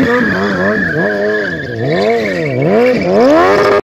Oh,